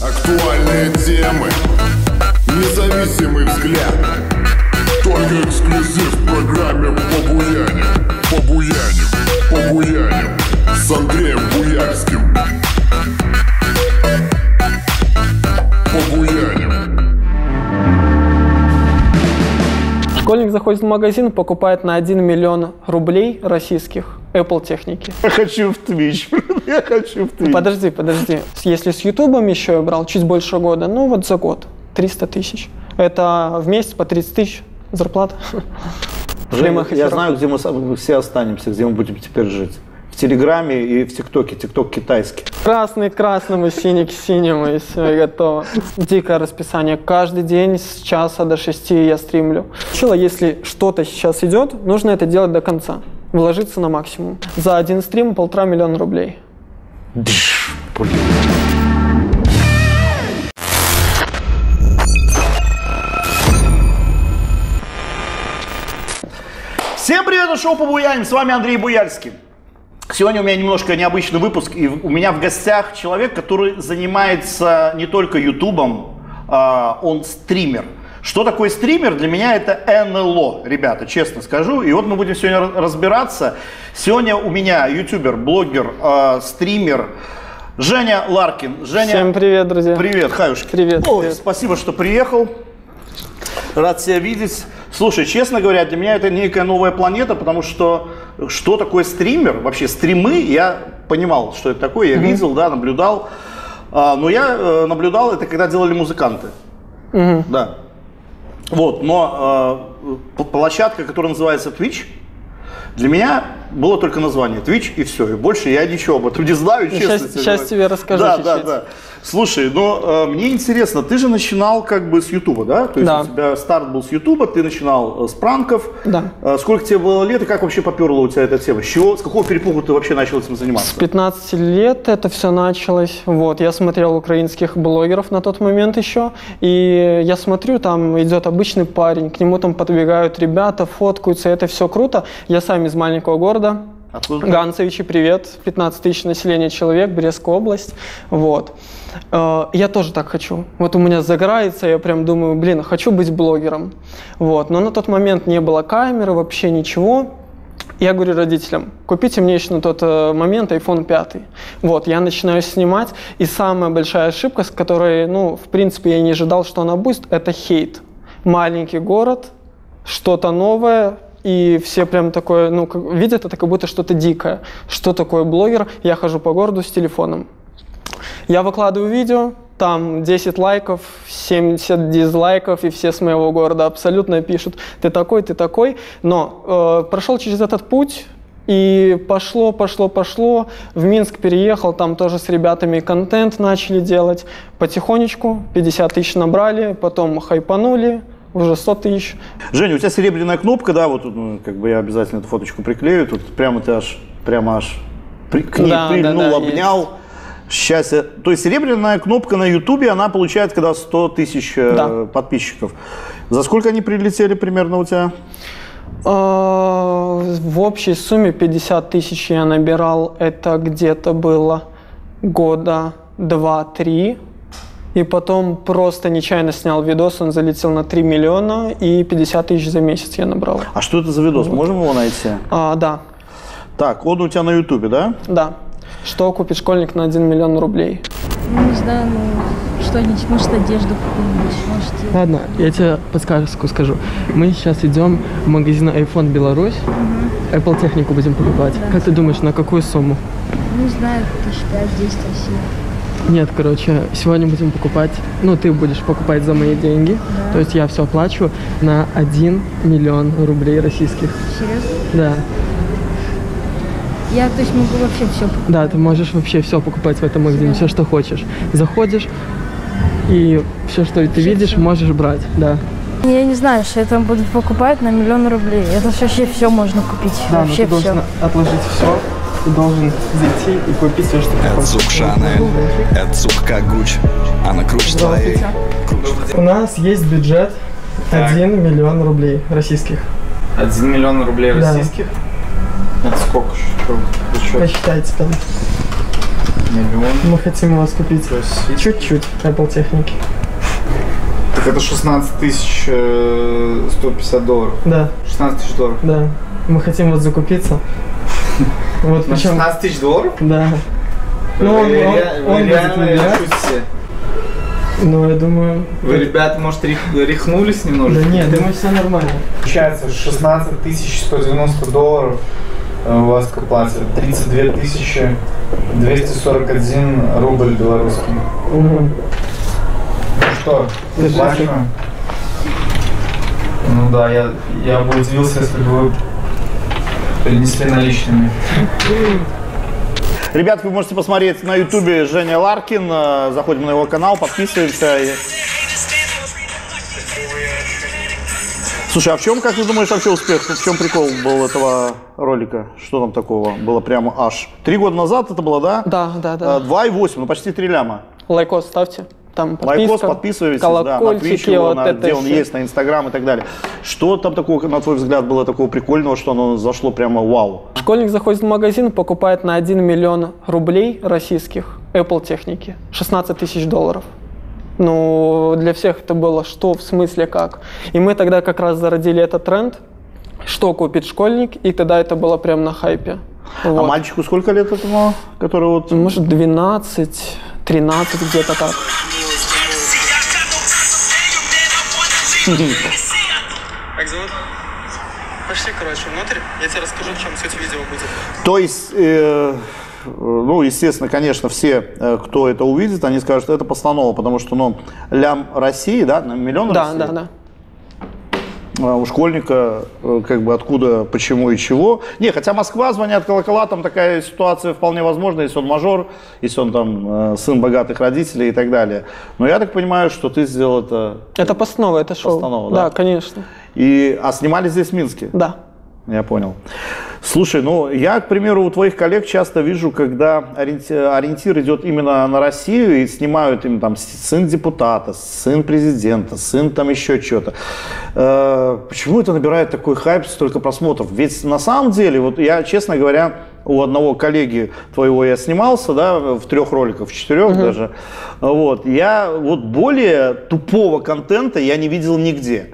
Актуальные темы, независимый взгляд. Только эксклюзив в программе «Побуяним». Побуяним, побуяним с Андреем Буяльским. Школьник заходит в магазин, покупает на 1 миллион рублей российских Apple техники. Я хочу в Twitch. Я хочу в Twitch. Подожди, подожди. Если с Ютубом еще я брал чуть больше года, ну вот за год 300 тысяч. Это в месяц по 30 тысяч зарплата. Женя, я знаю, где мы все останемся, где мы будем теперь жить. В Телеграме и в ТикТоке. ТикТок китайский. Красный к красному, синий к синему, и все, готово. Дикое расписание. Каждый день с часа до шести я стримлю. Чило, если что-то сейчас идет, нужно это делать до конца. Вложиться на максимум. За один стрим полтора миллиона рублей. Всем привет, это шоу «Побуяним», с вами Андрей Буяльский. Сегодня у меня немножко необычный выпуск, и у меня в гостях человек, который занимается не только ютубом, а, он стример. Что такое стример? Для меня это НЛО, ребята, честно скажу. И вот мы будем сегодня ра- разбираться. Сегодня у меня ютубер, блогер, а, стример Женя Ларкин. Женя, Всем привет, друзья. привет, Хаюшки. Привет, Ой, привет. спасибо, что приехал. Рад тебя видеть. Слушай, честно говоря, для меня это некая новая планета, потому что что такое стример? Вообще стримы, я понимал, что это такое, я видел, да, наблюдал. А, но я э, наблюдал это, когда делали музыканты. Да. Вот, но э, площадка, которая называется Twitch, для меня было только название Twitch и все. И больше я ничего об этом не знаю, Ну, честно. щас говорю. тебе расскажу Да, да, чуть-чуть. да. Слушай, но э, мне интересно, ты же начинал как бы с Ютуба, да? То есть Да. у тебя старт был с Ютуба, ты начинал э, с пранков. Да. Э, сколько тебе было лет и как вообще поперла у тебя эта тема? С чего, с какого перепугу ты вообще начал этим С заниматься? 15 лет это все началось. Вот, я смотрел украинских блогеров на тот момент еще. И я смотрю, там идет обычный парень, к нему там подбегают ребята, фоткаются, это все круто. Я сам из маленького города. Откуда? Ганцевичи, привет. 15 тысяч населения человек, Брестская область. Вот. Э, Я тоже так хочу. Вот у меня загорается, я прям думаю, блин, хочу быть блогером. Вот. Но на тот момент не было камеры, вообще ничего. Я говорю родителям, купите мне еще на тот э, момент iPhone 5. Вот, я начинаю снимать, и самая большая ошибка, с которой, ну, в принципе, я не ожидал, что она будет, это хейт. Маленький город, что-то новое, и все прям такое, ну, видят это как будто что-то дикое. Что такое блогер? Я хожу по городу с телефоном. Я выкладываю видео, там 10 лайков, 70 дизлайков, и все с моего города абсолютно пишут, ты такой, ты такой. Но э, прошел через этот путь, и пошло, пошло, пошло. В Минск переехал, там тоже с ребятами контент начали делать. Потихонечку 50 тысяч набрали, потом хайпанули, уже 100 тысяч. Женя, у тебя серебряная кнопка, да, вот ну, как бы я обязательно эту фоточку приклею, тут прямо ты аж, прямо аж при- к ней Да, да, прильнул, да, обнял. Счастье. То есть серебряная кнопка на Ютубе, она получает, когда 100 тысяч э, Да. подписчиков. За сколько они прилетели примерно у тебя? Э, В общей сумме 50 тысяч я набирал. Это где-то было года 2-3. И потом просто нечаянно снял видос, он залетел на 3 миллиона и 50 тысяч за месяц я набрал. А что это за видос? Можем его найти? А, да, Так, он у тебя на Ютубе, да? да. Что купит школьник на 1 миллион рублей? Ну, не знаю, ну, что-нибудь, может, одежду какую-нибудь, может, Ладно, я тебе подсказку скажу. Мы сейчас идем в магазин iPhone Беларусь. Apple технику будем покупать. Как ты думаешь, на какую сумму? ну, не знаю, тысяч пять-десять России. Нет, короче, сегодня будем покупать, ну, ты будешь покупать за мои деньги, то есть я все оплачу на 1 миллион рублей российских. Серьезно? Да, Я, то есть, могу вообще все да, ты можешь вообще все покупать в этом магазине, все, что хочешь. Заходишь, и все, что ты видишь, можешь брать, да. Я не знаю, что я там буду покупать на миллион рублей. Это вообще все можно купить. Да, но вообще ты должен все. отложить все, ты должен зайти и купить все, что ты Это хочешь. звук Шанель, это звук как Гуч, она круче твоей. У нас есть бюджет 1 миллион рублей российских. 1 миллион рублей Да. Это сколько? Что? Посчитайте там. Миллион. Мы хотим у вас купить чуть-чуть Apple техники. Так это 16 тысяч э, 150 долларов. Да, 16 тысяч долларов. да. Мы хотим вот закупиться. Вот На причем, 16 тысяч долларов? да. Ну, он, он- он реально? Ну, я думаю... Вы, ребята, может, рих- рехнулись Да немножко? нет, думаю, все нормально. Получается 16 тысяч 190 долларов э, вас к оплате. 32 тысячи 241 рубль белорусский. Мгм. Ну что, плачено? Ну да, я, я бы удивился, если бы вы принесли наличными. Ребят, вы можете посмотреть на ютубе Женя Ларкин. Э, Заходим на его канал, подписываемся. Слушай, а в чем, как ты думаешь, вообще успех? В чем прикол был этого ролика? Что там такого было прямо аж? Три года назад это было, да? Да, да, Э, да. 2,8, ну почти 3 ляма. Лайкос ставьте. Там подписка, Лайкос, подписывайтесь, да, на Twitch, его, вот на- это где он есть, на Инстаграм и так далее. Что там такого, на твой взгляд, было такого прикольного, что оно зашло прямо вау? Школьник заходит в магазин, покупает на 1 миллион рублей российских Apple техники. 16 тысяч долларов. Ну, для всех это было что, в смысле как. И мы тогда как раз зародили этот тренд, что купит школьник, и тогда это было прям на хайпе. А Вот. мальчику сколько лет этому, который вот... Может, 12, 13, где-то так. Как зовут? Пошли, короче, внутрь. Я тебе расскажу, в чем суть видео будет. То есть, э, ну, естественно, конечно, все, э, кто это увидит, они скажут, это постанова, потому что, ну, лям России, да, миллион Да, России, да, да. а у школьника, э, как бы, откуда, почему и чего. Не, хотя Москва, звонят колокола, там такая ситуация вполне возможна, если он мажор, если он там э, сын богатых родителей и так далее. Но я так понимаю, что ты сделал это... Это постанова, это шоу. Постанова, да. Да, конечно. И, а снимали здесь в Минске? Да. Я понял. Слушай, ну я, к примеру, у твоих коллег часто вижу, когда ориенти- ориентир идет именно на Россию и снимают им там сын депутата, сын президента, сын там еще что-то. Э, почему это набирает такой хайп, столько просмотров? Ведь на самом деле, вот я, честно говоря, у одного коллеги твоего я снимался, да, в трех роликах, в четырех даже. Вот, я вот более тупого контента я не видел нигде.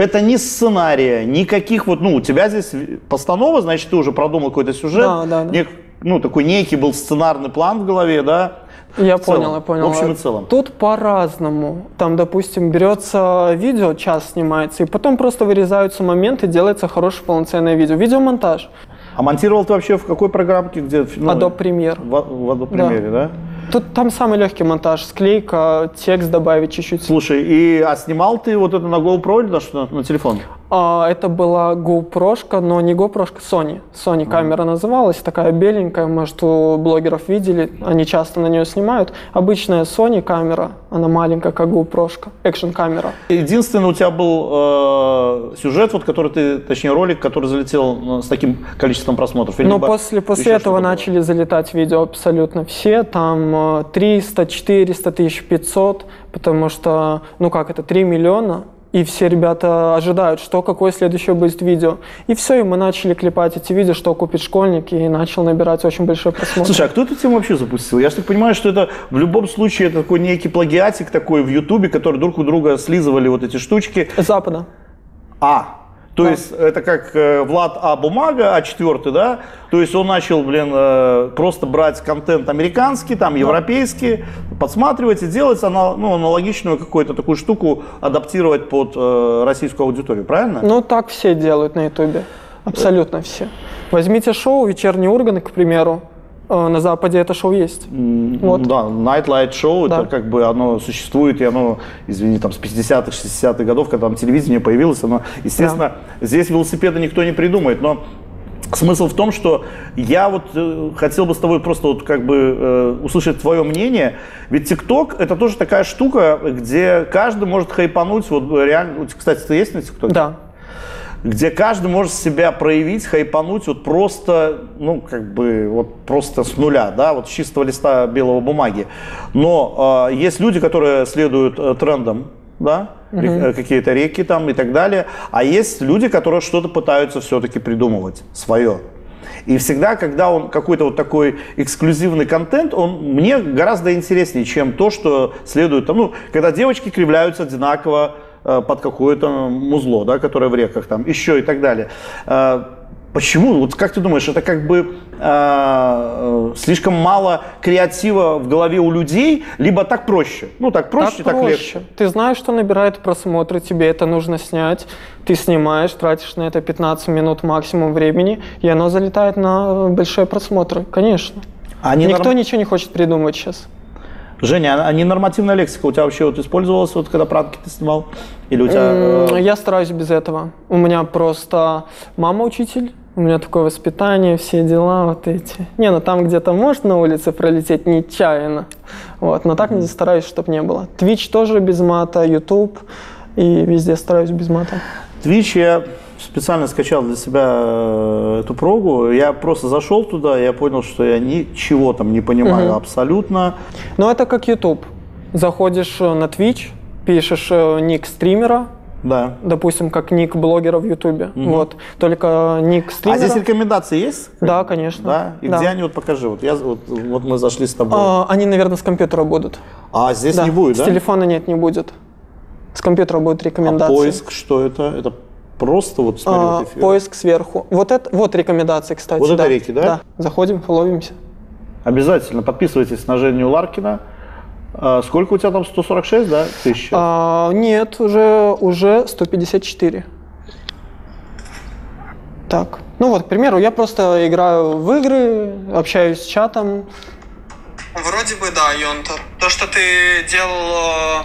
Это ни сценария, никаких вот, ну, у тебя здесь постанова, значит, ты уже продумал какой-то сюжет. Да, да, да. нек- ну, такой некий был сценарный план в голове, да. Я В целом, понял, я понял. В общем и целом. Тут по-разному. Там, допустим, берется видео, час снимается, и потом просто вырезаются моменты, делается хорошее полноценное видео. Видеомонтаж. А монтировал ты вообще в какой программке, где? ну, Adobe Premiere. В, в Adobe Premiere, да? Тут там самый легкий монтаж, склейка, текст добавить чуть-чуть. Слушай, и а снимал ты вот это на GoPro или на что? На телефон? А, это была GoPro, но не GoPro, Sony. Sony камера называлась, такая беленькая, может, у блогеров видели, они часто на нее снимают. Обычная Sony камера, она маленькая, как GoPro, экшн камера. Единственный у тебя был э, сюжет, вот который ты, точнее ролик, который залетел э, с таким количеством просмотров. Но либо после, после этого что-то было? начали залетать видео абсолютно все, там э, 300, 400, 1500, потому что, ну как это, 3 миллиона, и все ребята ожидают, что какое следующее будет видео. И все, и мы начали клепать эти видео, что купит школьник, и начал набирать очень большой просмотр. Слушай, а кто эту тему вообще запустил? Я так понимаю, что это в любом случае это такой некий плагиатик такой в Ютубе, который друг у друга слизывали вот эти штучки. Запада. А, то есть это как э, Влад А. Бумага, А четвертый, да? То есть он начал, блин, э, просто брать контент американский, там, европейский, подсматривать и делать ну, аналогичную какую-то такую штуку, адаптировать под э, российскую аудиторию, правильно? Ну, так все делают на Ютубе. Абсолютно все. Возьмите шоу «Вечерний Ургант», к примеру. Э, На Западе это шоу есть. Вот. Да, Nightlight Show, Да. это как бы оно существует, и оно, извини, там с 50-х, 60-х годов, когда там телевидение появилось, оно, естественно, здесь велосипеда никто не придумает, но Смысл в том, что я вот э, хотел бы с тобой просто вот как бы э, услышать твое мнение. Ведь ТикТок это тоже такая штука, где каждый может хайпануть. Вот реально, вот, кстати, ты есть на ТикТоке? Да. Где каждый может себя проявить, хайпануть вот просто, ну, как бы, вот просто с нуля, да, вот с чистого листа белого бумаги. Но э, есть люди, которые следуют э, трендам, да, э, какие-то реки там и так далее, а есть люди, которые что-то пытаются все-таки придумывать свое. И всегда, когда он какой-то вот такой эксклюзивный контент, он мне гораздо интереснее, чем то, что следует там, ну, когда девочки кривляются одинаково под какое-то музло, да, которое в реках там, еще и так далее. Э, Почему? Вот как ты думаешь, это как бы э, слишком мало креатива в голове у людей, либо так проще? Ну, так проще, так, проще. легче. Ты знаешь, что набирает просмотры, тебе это нужно снять. Ты снимаешь, тратишь на это 15 минут максимум времени, и оно залетает на большие просмотры. Конечно. Не Никто норм- ничего не хочет придумывать сейчас. Женя, а- а не нормативная лексика у тебя вообще вот использовалась, вот когда пранки ты снимал? Или у тебя... э, Я стараюсь без этого. У меня просто мама учитель, у меня такое воспитание, все дела вот эти. Не, ну там где-то может на улице пролететь нечаянно. Вот, но так не стараюсь, чтобы не было. Twitch тоже без мата, YouTube. И везде стараюсь без мата. Twitch я специально скачал для себя э, эту прогу. Я просто зашел туда, я понял, что я ничего там не понимаю абсолютно. Но это как YouTube. Заходишь э, на Twitch, пишешь э, ник стримера, Да. допустим, как ник блогера в YouTube. Вот. Только ник А стримера. здесь рекомендации есть? Да, конечно. Да? И Да. где они, вот покажи. Вот, я, вот, вот мы зашли с тобой. А, они, наверное, с компьютера будут. А здесь Да, не будет, С да? телефона нет, не будет. С компьютера будут А рекомендации. поиск, что это? Это просто вот смотри, А, вот эфир. поиск сверху. Вот это, вот рекомендации, кстати. Вот это да. реки, да? Да. Заходим, фоловимся. Обязательно подписывайтесь на Женю Ларкина. А, сколько у тебя там? 146, да, тысяч? А, нет, уже, уже 154. Так. Ну вот, к примеру, я просто играю в игры, общаюсь с чатом. Вроде бы да, Йонтер. То, что ты делал,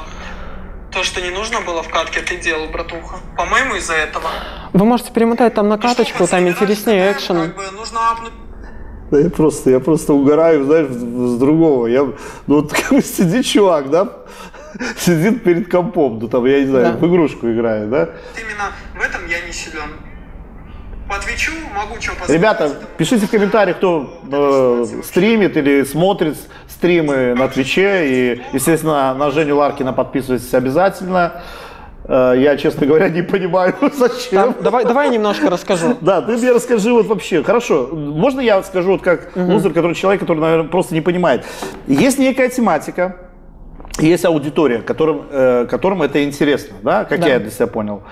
то, что не нужно было в катке, ты делал, братуха. По-моему, из-за этого. Вы можете перемотать там на каточку, там интереснее экшен. нужно апнуть Да я просто, я просто угораю, знаешь, с другого. Я, ну вот как бы сидит чувак, да, сидит перед компом, ну там, я не знаю, Да. в игрушку играет, да. именно в этом я не силен. По Твичу могу что посмотреть. Ребята, пишите в комментариях, кто э, стримит или смотрит стримы на Твиче. И, естественно, на Женю Ларкина подписывайтесь обязательно. Э, я, честно говоря, не понимаю, зачем. Там, давай, давай я немножко расскажу. Да, ты мне расскажи вот вообще. Хорошо, можно я вот скажу вот как лузер, который человек, который, наверное, просто не понимает. Есть некая тематика, есть аудитория, которым, э, которым это интересно, да, как Да. я для себя понял.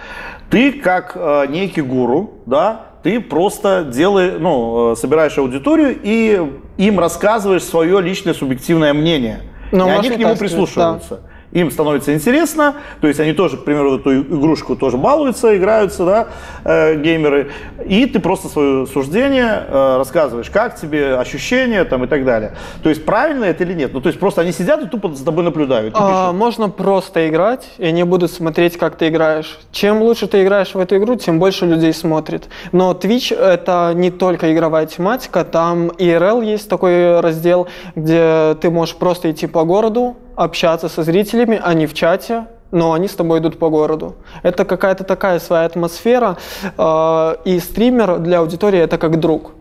Ты как э, некий гуру, да, ты просто делаешь, ну, э, собираешь аудиторию и им рассказываешь свое личное субъективное мнение. Ну, и они к нему прислушиваются. Им становится интересно, то есть они тоже, к примеру, в эту игрушку тоже балуются, играются, да, э, геймеры, и ты просто свое суждение э, рассказываешь, как тебе ощущения там и так далее. То есть правильно это или нет? Ну, то есть просто они сидят и тупо за тобой наблюдают. А, пишут. можно просто играть, и они будут смотреть, как ты играешь. Чем лучше ты играешь в эту игру, тем больше людей смотрит. Но Twitch — это не только игровая тематика, там IRL есть такой раздел, где ты можешь просто идти по городу, общаться со зрителями, они в чате, но они с тобой идут по городу. Это какая-то такая своя атмосфера, э, и стример для аудитории — это как друг.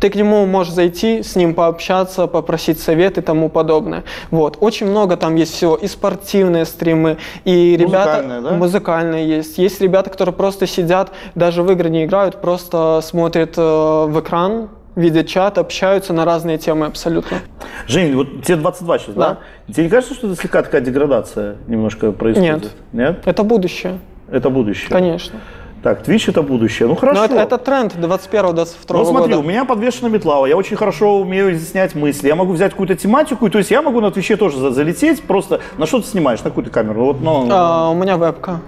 Ты к нему можешь зайти, с ним пообщаться, попросить совет и тому подобное. Вот. Очень много там есть всего. И спортивные стримы, и ребята... Музыкальные, да? Музыкальные есть. Есть ребята, которые просто сидят, даже в игры не играют, просто смотрят э, в экран, видят чат, общаются на разные темы абсолютно. Жень, вот тебе 22 сейчас, да? Тебе не кажется, что это слегка такая деградация немножко происходит? Нет. Нет? Это будущее, Это будущее. конечно. Так, Twitch это будущее. Ну хорошо. Но это, это тренд 21-22 Ну смотри, года. у меня подвешена метла, я очень хорошо умею изъяснять мысли, я могу взять какую-то тематику, и, то есть я могу на Твиче тоже за- залететь, просто на что ты снимаешь, на какую-то камеру? Вот, ну, А, у меня вебка.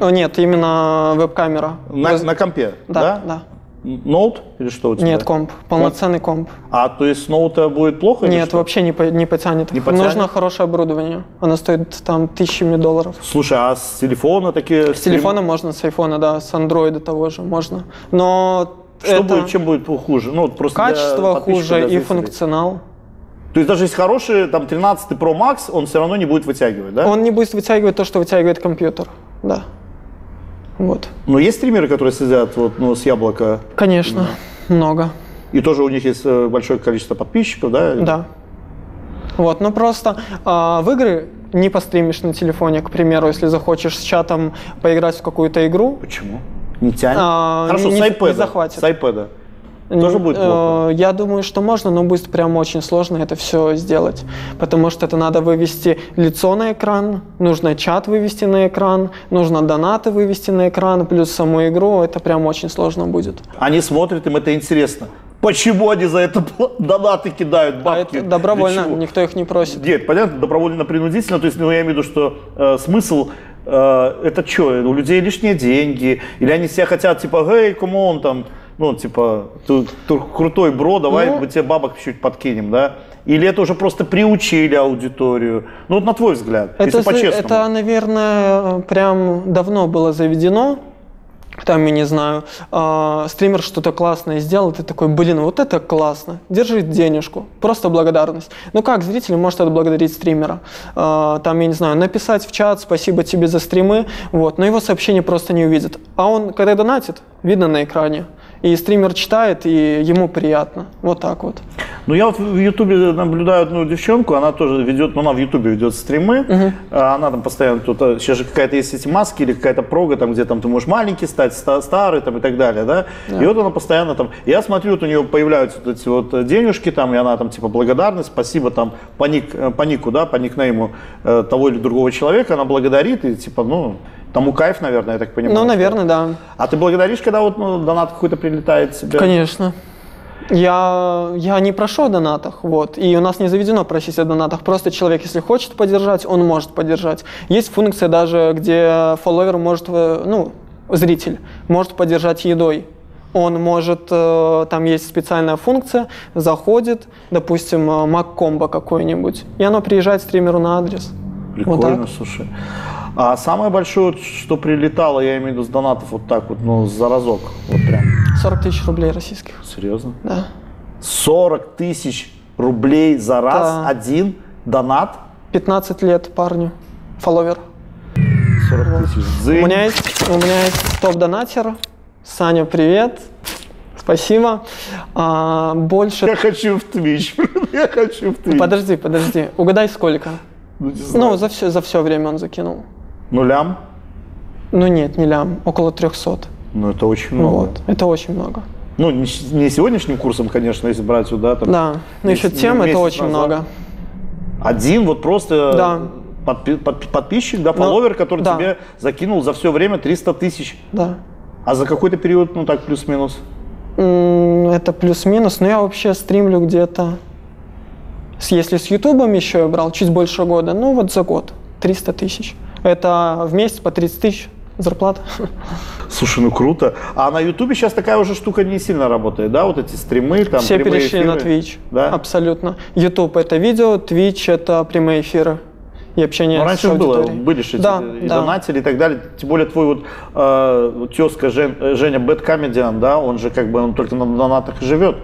Нет, именно веб-камера. на, Воз- на компе, Да, да. Ноут или что у тебя? Нет, комп. Полноценный комп. А, то есть с ноута будет плохо Нет, что? вообще не, по- не потянет. Не потянет? Нужно хорошее оборудование. Оно стоит там тысячами долларов. Слушай, а с телефона такие... С телефона можно, с айфона, да, с андроида того же можно. Но Что это будет, чем будет хуже? Ну, вот просто качество хуже и функционал. То есть даже если хороший, там, 13 Pro Max, он все равно не будет вытягивать, да? Он не будет вытягивать то, что вытягивает компьютер. Да. Вот. Но есть стримеры, которые сидят вот, ну, с яблока, Конечно, много. и тоже у них есть э, большое количество подписчиков, да? Да. Вот, но просто а, в игры не постримишь на телефоне, к примеру, если захочешь с чатом поиграть в какую-то игру. Почему? Не тянет? А, Хорошо, не- с не iPad. захватит. С iPad. Тоже будет плохо? Э, Я думаю, что можно, но будет прям очень сложно это все сделать. Потому что это надо вывести лицо на экран, нужно чат вывести на экран, нужно донаты вывести на экран, плюс саму игру. Это прям очень сложно будет. Они смотрят, им это интересно. Почему они за это донаты кидают, А бабки? это Для добровольно, никто их не просит. Нет, понятно, добровольно-принудительно. То есть, ну, я имею в виду, что э, смысл э, это что, у людей лишние деньги, или они себя хотят, типа, hey, come on, там, ну, типа, ты, ты крутой бро, давай Ну- мы тебе бабок чуть подкинем, да? Или это уже просто приучили аудиторию? Ну, вот на твой взгляд, Это, если по-честному. это, наверное, прям давно было заведено. Там, я не знаю, а, стример что-то классное сделал, ты такой, блин, вот это классно, держи денежку, просто благодарность. Ну как зритель может отблагодарить стримера? А, Там, я не знаю, написать в чат, спасибо тебе за стримы, вот, но его сообщение просто не увидит. А он, когда донатит, видно на экране. И стример читает, и ему приятно. Вот так вот. Ну, я вот в Ютубе наблюдаю одну девчонку, она тоже ведет, ну, она в Ютубе ведет стримы, а она там постоянно тут, а, сейчас же какая-то есть эти маски или какая-то прога, там, где там ты можешь маленький стать, ста- старый там и так далее, да, и вот она постоянно там, я смотрю, вот у нее появляются вот эти вот денежки там, и она там, типа, благодарность, спасибо там по, ник, э, по нику, да, по никнейму э, того или другого человека, она благодарит, и, типа, ну, тому кайф, наверное, я так понимаю. Ну, наверное, да. А ты благодаришь, когда вот ну, донат какой-то прилетает тебе? Конечно. Я, я не прошу о донатах, вот, и у нас не заведено просить о донатах. Просто человек, если хочет поддержать, он может поддержать. Есть функция даже, где фолловер может, э, ну, зритель может поддержать едой. Он может, э, там есть специальная функция, заходит, допустим, э, Мак-комбо какой-нибудь, и оно приезжает стримеру на адрес. Вот Прикольно, так. слушай. А самое большое, что прилетало, я имею в виду с донатов вот так вот, ну, за разок, вот прям, 40 тысяч рублей российских. серьезно? Да. 40 тысяч рублей за раз, Да. один донат, 15 лет парню, фолловер. 40 тысяч. У меня есть, у меня есть топ-донатер. Саня, привет. Спасибо. А, больше... Я хочу в Twitch, я хочу в Twitch. Подожди, подожди. Угадай, сколько? Ну. Ну, за все, за все время он закинул. Ну, лям, Ну нет, не лям, около 300. ну, это очень много. Вот, это очень много. Ну, не, сегодняшним курсом, конечно, если брать сюда. Там, Да, но еще тем это очень назад. много. Один вот просто Да. подпи- подпи- подписчик, да, фолловер, который да. тебе закинул за все время 300 тысяч. Да. А за какой-то период, ну так, плюс-минус? Это плюс-минус, но я вообще стримлю где-то, если с Ютубом еще я брал, чуть больше года, ну вот за год, 300 тысяч. Это в месяц по 30 тысяч зарплата. Слушай, ну круто. А на Ютубе сейчас такая уже штука не сильно работает, да? Вот эти стримы, там, Все перешли на эфиры. Twitch. Да? Абсолютно. YouTube это видео, Twitch это прямые эфиры и общение Ну, с раньше было, аудиторией. были же да, и да. донатели и так далее. Тем более твой вот э, тезка Жен- э, Женя Бэткомедиан, да, он же как бы он только на донатах живет.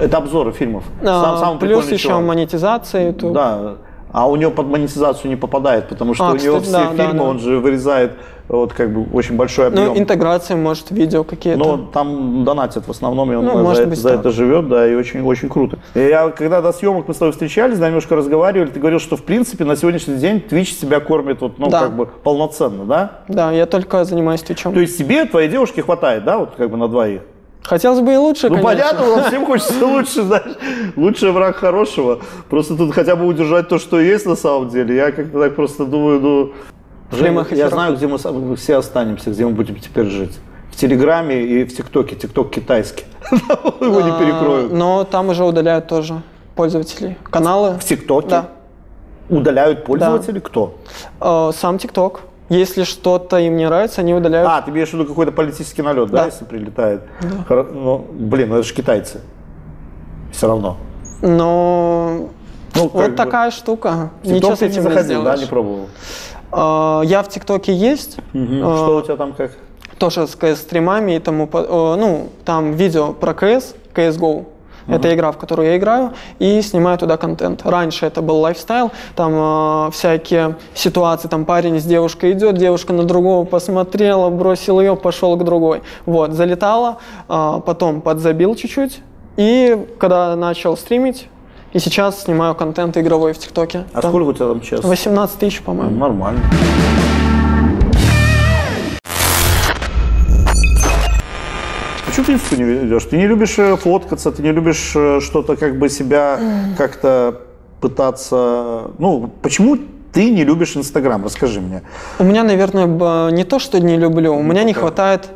Это обзоры фильмов. А, Сам- самый плюс еще чувак. монетизация YouTube. Да. А у него под монетизацию не попадает, потому что А, у него кстати, все да, да, фильмы, да. он же вырезает вот как бы очень большой объем. Ну, интеграция, может, видео какие-то. Но там донатят в основном, и он Ну, за, может это- быть, за так. это живет, да, и очень, очень круто. И я, когда до съемок мы с тобой встречались, да, немножко разговаривали, ты говорил, что в принципе на сегодняшний день Twitch себя кормит вот, ну, Да. как бы полноценно, да? Да, я только занимаюсь твичом. То есть тебе, твоей девушке хватает, да, вот как бы на двоих? Хотелось бы и лучше, Ну, конечно. понятно, но всем хочется лучше, знаешь. Лучший враг хорошего. Просто тут хотя бы удержать то, что есть на самом деле. Я как-то так просто думаю, ну... Жень, я знаю, где мы все останемся, где мы будем теперь жить. В Телеграме и в ТикТоке. ТикТок китайский. Его не А, перекроют. Но там уже удаляют тоже пользователей. Каналы. В ТикТоке Да. удаляют пользователи кто? Э, Сам ТикТок. Если что-то им не нравится, они удаляют. А, ты имеешь в виду какой-то политический налет, да, Да. если прилетает? Хоро- Ну, блин, ну это же китайцы. Все равно. Но Ну, вот бы. такая штука. ТикТок Ничего с этим не не, заходил, да, сделаешь. не пробовал? Э, Я в ТикТоке есть. Мгм. Э, Что у тебя там как? тоже с CS-стримами и тому, ну, там видео про CS, CSGO. Это игра, в которую я играю, и снимаю туда контент. Раньше это был лайфстайл, там э, всякие ситуации, там парень с девушкой идет, девушка на другого посмотрела, бросил ее, пошел к другой. Вот, залетала, э, потом подзабил чуть-чуть, и когда начал стримить, и сейчас снимаю контент игровой в ТикТоке. А Там сколько у тебя там сейчас? 18 тысяч, по-моему. Нормально. Почему ты инсту не ведешь? Ты не любишь э, фоткаться, ты не любишь э, что-то как бы себя как-то пытаться... Ну, почему ты не любишь Инстаграм? Расскажи мне. У меня, наверное, не то, что не люблю, у меня не хватает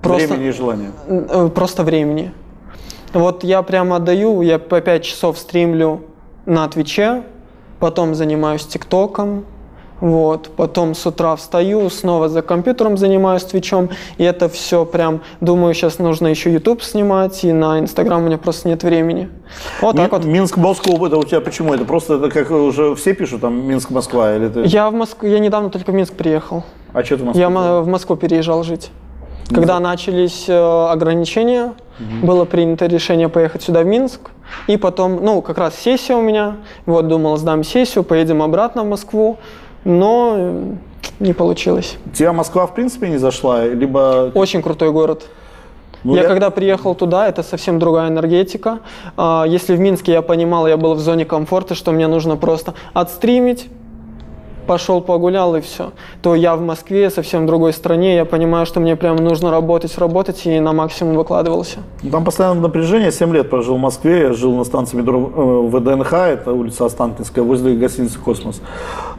просто, Времени и желания. э, просто времени. Вот я прямо отдаю, я по 5 часов стримлю на Твиче, потом занимаюсь ТикТоком, вот, потом с утра встаю, снова за компьютером занимаюсь Твичом, и это все прям, думаю, сейчас нужно еще YouTube снимать, и на Инстаграм у меня просто нет времени. Вот так Ми- вот. Минск, Москва, это у тебя почему? Это просто это как уже все пишут, там Минск, Москва, или ты... Я в Москву, я недавно только в Минск приехал. А что ты в Москве? Я м- в Москву переезжал жить. Когда начались э, ограничения, было принято решение поехать сюда, в Минск. И потом, ну, как раз сессия у меня. Вот, думал, сдам сессию, поедем обратно в Москву. Но э, не получилось. Тебя Москва в принципе не зашла? Либо... Очень крутой город. Ну, я, когда приехал туда, это совсем другая энергетика. А, Если в Минске я понимал, я был в зоне комфорта, что мне нужно просто отстримить, пошел погулял и все, то я в Москве, совсем другой стране, я понимаю, что мне прям нужно работать, работать и на максимум выкладывался. Там постоянно напряжение. 7 лет прожил в Москве. Я жил на станции метро э, ВДНХ, это улица Останкинская, возле гостиницы «Космос».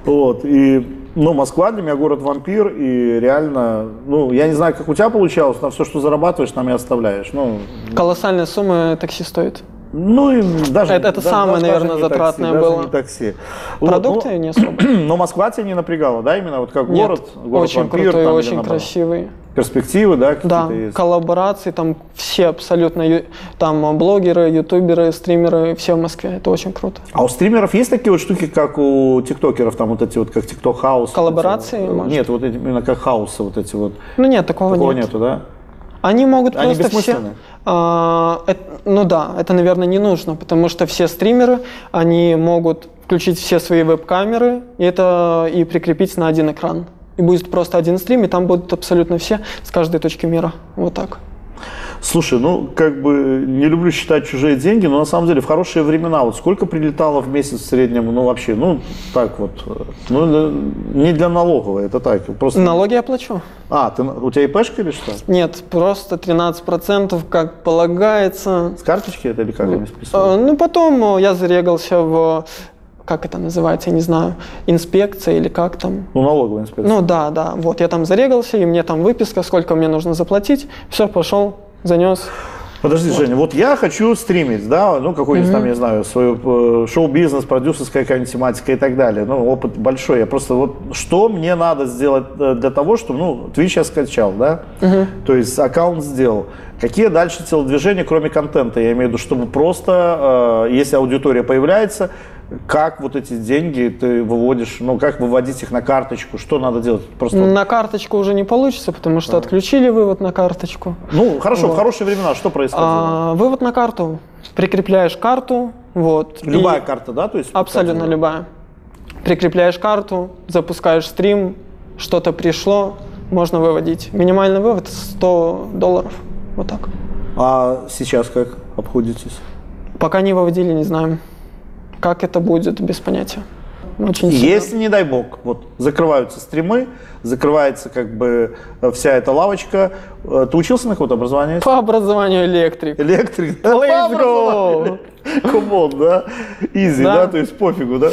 Вот. И, ну, Москва для меня город-вампир. И реально, ну, я не знаю, как у тебя получалось, но все, что зарабатываешь, там и оставляешь. Ну, Колоссальная сумма такси стоит. Ну и даже... Это- это да- самое, даже наверное, не затратное такси, даже было. не такси. Вот, Продукты ну, не особо. Но Москва тебя не напрягала, да, именно вот как Нет, город? город очень вампир, крутой, там, очень красивый. Перспективы, да, Да, есть? коллаборации, там все абсолютно, там блогеры, ютуберы, стримеры, все в Москве, это очень круто. А у стримеров есть такие вот штуки, как у тиктокеров, там вот эти вот, как TikTok house? Коллаборации, может? Нет, вот именно как house ы вот эти вот. Ну нет, такого, Такого нет. нету, да? Они могут Они просто все... А, эт- ну да, это, наверное, не нужно, потому что все стримеры, они могут включить все свои веб-камеры и это и прикрепить на один экран. И будет просто один стрим, и там будут абсолютно все с каждой точки мира. Вот так. Слушай, ну, как бы, не люблю считать чужие деньги, но на самом деле в хорошие времена, вот сколько прилетало в месяц в среднем, ну, вообще, ну, так вот, ну, не для налоговой, это так, просто... Налоги я плачу. А, ты, у тебя ИПшка или что? Нет, просто 13%, как полагается. С карточки это или как они Э, списывают? Ну, потом э, я зарегался в, как это называется, я не знаю, инспекция или как там. Ну, налоговая инспекция. Ну да, да, вот я там зарегался, и мне там выписка, сколько мне нужно заплатить. Все, пошел, занес. Подожди, Женя, вот я хочу стримить, да, ну, какой-нибудь там, я знаю, свой э, шоу-бизнес, продюсерская какая-нибудь тематика и так далее. Ну, опыт большой. Я просто вот, что мне надо сделать э, для того, чтобы, ну, Twitch я скачал, да, то есть аккаунт сделал. Какие дальше телодвижения, кроме контента? Я имею в виду, чтобы просто, э, если аудитория появляется, как вот эти деньги ты выводишь, ну, как выводить их на карточку, что надо делать? Просто, На карточку уже не получится, потому что отключили вывод на карточку. ну, хорошо, в Вот. хорошие времена что происходило? А, вывод на карту. Прикрепляешь карту, вот. и- Любая карта, да? То есть Абсолютно как- любая. Прикрепляешь карту, запускаешь стрим, что-то пришло, можно выводить. Минимальный вывод 100 долларов. Вот так. А сейчас как обходитесь? Пока не выводили, не знаем. Как это будет, без понятия. Очень сильно. Если, не дай бог, вот закрываются стримы, закрывается как бы э, вся эта лавочка. Э, Ты учился на какое-то образование? По образованию электрик. Электрик? да? Let's go! on, да? Изи, Да. да? То есть пофигу, да?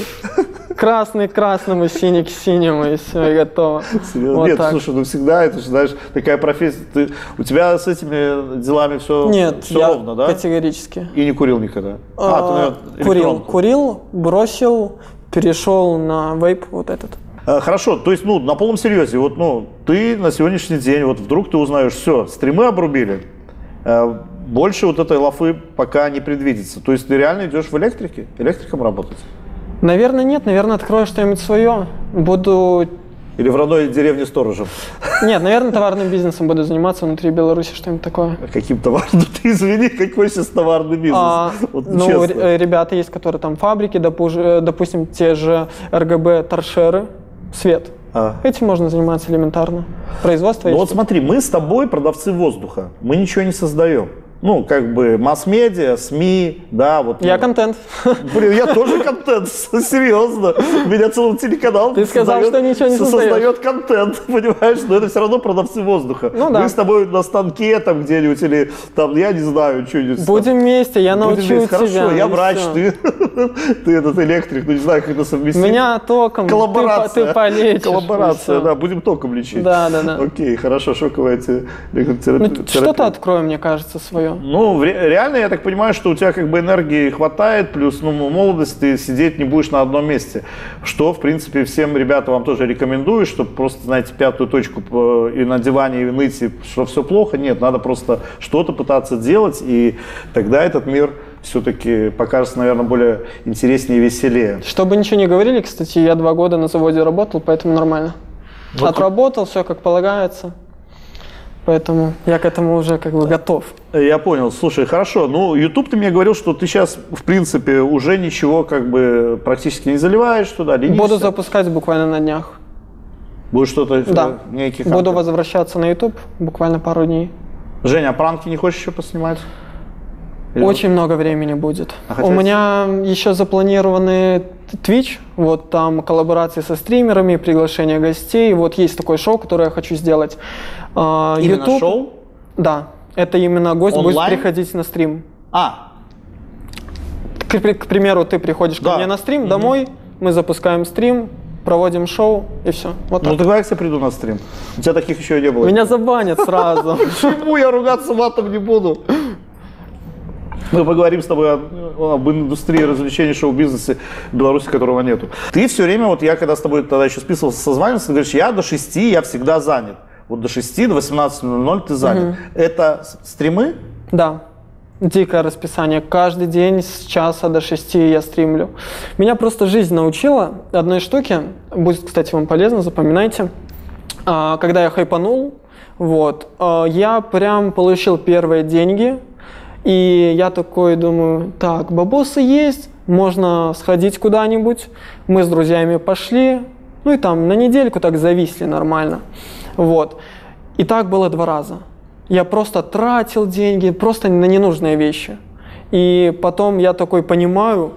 Красный к красному, синий к синему, и все, и готово. Серьезно? Вот Нет, так. слушай, ну всегда это же, знаешь, такая профессия. Ты, у тебя с этими делами все, Нет, все я ровно, да? категорически. И не курил никогда? А, ты, наверное, курил, курил, бросил, перешел на вейп вот этот. Э, Хорошо, то есть, ну, на полном серьезе, вот, ну, ты на сегодняшний день, вот вдруг ты узнаешь, все, стримы обрубили, э, больше вот этой лафы пока не предвидится. То есть ты реально идешь в электрике, электриком работать? Наверное, нет, наверное, открою что-нибудь свое. Буду Или в родной деревне сторожем? Нет, наверное, товарным бизнесом буду заниматься внутри Беларуси, что-нибудь такое. Каким товаром? Ну, ты извини, какой сейчас товарный бизнес? А, вот ну, честно. ребята есть, которые там фабрики, э, допустим, те же РГБ торшеры, свет. А. Этим можно заниматься элементарно. Производство Ну вот смотри, мы с тобой продавцы воздуха, мы ничего не создаем. Ну, как бы масс-медиа, СМИ, да, вот. Я ну, контент. Блин, я тоже контент, серьезно. Меня целый телеканал. Ты сказал, что ничего не. Создает контент, понимаешь, но это все равно продавцы воздуха. Ну да. Мы с тобой на станке там где-нибудь или там, я не знаю, что-нибудь. Будем вместе, я Будем научу вместе. тебя. Хорошо, я врач, всё. ты, ты этот электрик, ну не знаю, как это совместить. Меня током, ты Коллаборация. ты полечишь. Коллаборация, да, будем током лечить. Да, да, да. Окей, хорошо, шоковая те- терапия. Ну, что-то открою, мне кажется, свое. Ну, ре- реально, я так понимаю, что у тебя как бы энергии хватает, плюс, ну, молодость, ты сидеть не будешь на одном месте. Что, в принципе, всем ребятам вам тоже рекомендую, чтобы просто, знаете, пятую точку по- и на диване и ныть, и что все плохо. Нет, надо просто что-то пытаться делать, и тогда этот мир все-таки покажется, наверное, более интереснее и веселее. Чтобы ничего не говорили, кстати, я два года на заводе работал, поэтому нормально. Отработал, все как полагается. Поэтому я к этому уже как бы готов. Я понял. Слушай, хорошо. Ну, YouTube ты мне говорил, что ты сейчас, в принципе, уже ничего как бы практически не заливаешь туда, ленишься. Буду запускать буквально на днях. Будешь что-то, Да. э, некий Буду контент. возвращаться на YouTube буквально пару дней. Женя, а пранки не хочешь еще поснимать? Или Очень много времени будет. А хотя У меня еще запланированы Twitch, вот там коллаборации со стримерами, приглашение гостей. Вот есть такое шоу, которое я хочу сделать. А, Именно YouTube- шоу? Да, это именно гость будет Онлайн? приходить на стрим. А, К, к примеру, ты приходишь Да. ко мне на стрим домой, мы запускаем стрим, проводим шоу и все. Вот ну так. тогда я к тебе приду на стрим. У тебя таких еще не было. Меня забанят сразу. Почему я ругаться матом не буду? Мы поговорим с тобой об индустрии развлечений шоу-бизнесе в Беларуси, которого нету. Ты все время, вот я когда с тобой тогда еще списывался, созванивался, ты говоришь, я до 6, я всегда занят. Вот до 6, до 18.00 ты занят. Это с- стримы? Да, дикое расписание. Каждый день с часа до шести я стримлю. Меня просто жизнь научила одной штуке. Будет, кстати, вам полезно, запоминайте. А, Когда я хайпанул, вот, а, я прям получил первые деньги, и я такой думаю, так, бабосы есть, можно сходить куда-нибудь. Мы с друзьями пошли, ну и там на недельку так зависли нормально. Вот. И так было два раза. Я просто тратил деньги, просто на ненужные вещи. И потом я такой понимаю,